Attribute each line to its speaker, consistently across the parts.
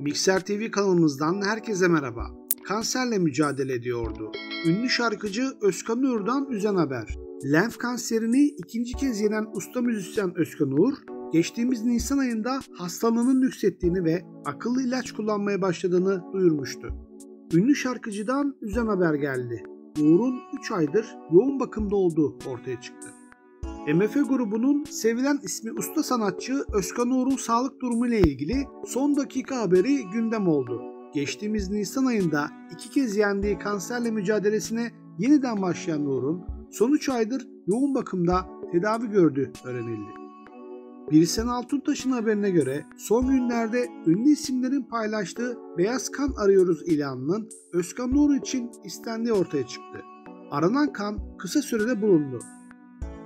Speaker 1: Mikser TV kanalımızdan herkese merhaba. Kanserle mücadele ediyordu. Ünlü şarkıcı Özkan Uğur'dan üzen haber. Lenf kanserini ikinci kez yenen usta müzisyen Özkan Uğur, geçtiğimiz Nisan ayında hastalığının yükselttiğini ve akıllı ilaç kullanmaya başladığını duyurmuştu. Ünlü şarkıcıdan üzen haber geldi. Uğur'un 3 aydır yoğun bakımda olduğu ortaya çıktı. MF grubunun sevilen ismi usta sanatçı Özkan Uğur'un sağlık durumu ile ilgili son dakika haberi gündem oldu. Geçtiğimiz Nisan ayında iki kez yendiği kanserle mücadelesine yeniden başlayan Uğur'un son 3 aydır yoğun bakımda tedavi gördüğü öğrenildi. Birsen Altuntaş'ın haberine göre son günlerde ünlü isimlerin paylaştığı Beyaz Kan Arıyoruz ilanının Özkan Uğur için istendiği ortaya çıktı. Aranan kan kısa sürede bulundu.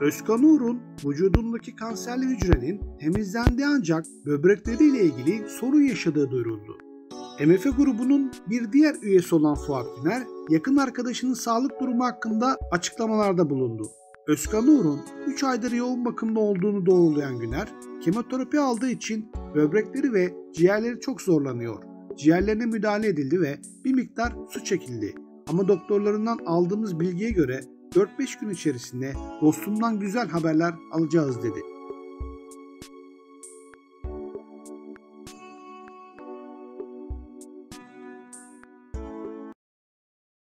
Speaker 1: Özkan Uğur'un vücudundaki kanserli hücrenin temizlendiği ancak böbrekleriyle ilgili sorun yaşadığı duyuruldu. MF grubunun bir diğer üyesi olan Fuat Güner, yakın arkadaşının sağlık durumu hakkında açıklamalarda bulundu. Özkan Uğur'un 3 aydır yoğun bakımda olduğunu doğrulayan Güner, kemoterapi aldığı için böbrekleri ve ciğerleri çok zorlanıyor. Ciğerlerine müdahale edildi ve bir miktar su çekildi. Ama doktorlarından aldığımız bilgiye göre 4-5 gün içerisinde dostumdan güzel haberler alacağız dedi.